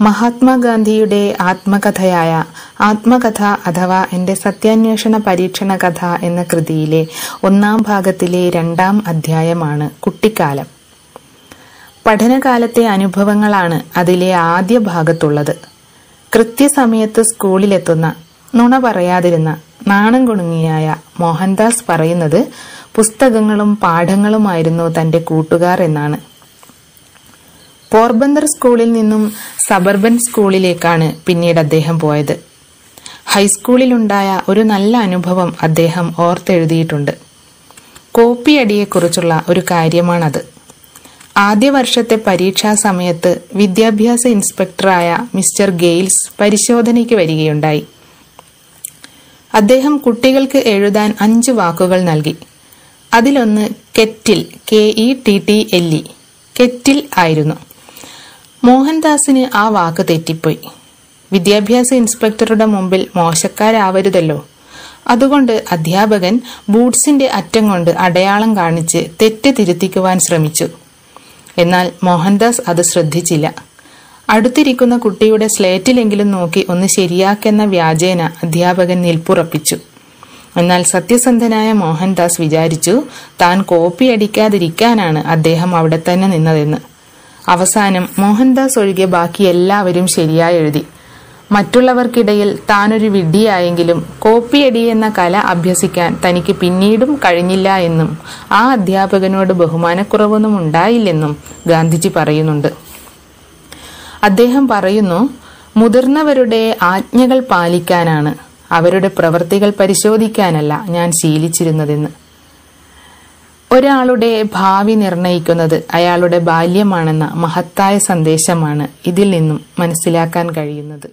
മഹാത്മാഗാന്ധിയുടെ ആത്മകഥയായ ആത്മകഥ അഥവാ എന്റെ സത്യാന്വേഷണ പരീക്ഷണ കഥ എന്ന കൃതിയിലെ ഒന്നാം ഭാഗത്തിലെ രണ്ടാം അധ്യായമാണ് കുട്ടിക്കാലം. പഠനകാലത്തെ അനുഭവങ്ങളാണ് അതിലെ ആദ്യ ഭാഗത്തുള്ളത്. കൃത്യസമയത്ത് സ്കൂളിലെത്തുന്ന നുണ പറയാതിരുന്ന നാണം കുണുങ്ങിയായ മോഹൻദാസ് പറയുന്നത് പുസ്തകങ്ങളും പാഠങ്ങളുമായിരുന്നു തന്റെ കൂട്ടുകാർ എന്നാണ്. പോർബന്ദർ സ്കൂളിൽ നിന്നും സബർബൻ സ്കൂളിലേക്കാണ് പിന്നീട് അദ്ദേഹം പോയത്. ഹൈസ്കൂളിലുണ്ടായ ഒരു നല്ല അനുഭവം അദ്ദേഹം ഓർത്തെഴുതിയിട്ടുണ്ട്. കോപ്പിയടിയെക്കുറിച്ചുള്ള ഒരു കാര്യമാണത്. ആദ്യ വർഷത്തെ പരീക്ഷാ സമയത്ത് വിദ്യാഭ്യാസ ഇൻസ്പെക്ടറായ മിസ്റ്റർ ഗെയിൽസ് പരിശോധനയ്ക്ക് വരികയുണ്ടായി. അദ്ദേഹം കുട്ടികൾക്ക് എഴുതാൻ അഞ്ച് വാക്കുകൾ നൽകി. അതിലൊന്ന് kettle K E T T L E kettle ആയിരുന്നു. മോഹൻദാസിന് ആ വാക്ക് തെറ്റിപ്പോയി. വിദ്യാഭ്യാസ ഇൻസ്പെക്ടറുടെ മുമ്പിൽ മോശക്കാരാവരുതല്ലോ. അതുകൊണ്ട് അധ്യാപകൻ ബൂട്ട്സിന്റെ അറ്റം കൊണ്ട് അടയാളം കാണിച്ച് തെറ്റ് തിരുത്തിക്കുവാൻ ശ്രമിച്ചു. എന്നാൽ മോഹൻദാസ് അത് ശ്രദ്ധിച്ചില്ല. അടുത്തിരിക്കുന്ന കുട്ടിയുടെ സ്ലേറ്റിലെങ്കിലും നോക്കി ഒന്ന് ശരിയാക്കെന്ന വ്യാജേന അധ്യാപകൻ നിൽപ്പുറപ്പിച്ചു. എന്നാൽ സത്യസന്ധനായ മോഹൻദാസ് വിചാരിച്ചു താൻ കോപ്പി അടിക്കാതിരിക്കാനാണ് അദ്ദേഹം അവിടെ തന്നെ നിന്നതെന്ന്. അവസാനം മോഹൻദാസ് ഒഴികെ ബാക്കി എല്ലാവരും ശരിയായി എഴുതി. മറ്റുള്ളവർക്കിടയിൽ താനൊരു വിഡ്ഢിയായെങ്കിലും കോപ്പിയടി എന്ന കല അഭ്യസിക്കാൻ തനിക്ക് പിന്നീടും കഴിഞ്ഞില്ല എന്നും ആ അധ്യാപകനോട് ബഹുമാനക്കുറവൊന്നും ഉണ്ടായില്ലെന്നും ഗാന്ധിജി പറയുന്നുണ്ട്. അദ്ദേഹം പറയുന്നു മുതിർന്നവരുടെ ആജ്ഞകൾ പാലിക്കാനാണ് അവരുടെ പ്രവൃത്തികൾ പരിശോധിക്കാനല്ല ഞാൻ ശീലിച്ചിരുന്നതെന്ന്. ഒരാളുടെ ഭാവി നിർണയിക്കുന്നത് അയാളുടെ ബാല്യമാണെന്ന മഹത്തായ സന്ദേശമാണ് ഇതിൽ നിന്നും മനസ്സിലാക്കാൻ കഴിയുന്നത്.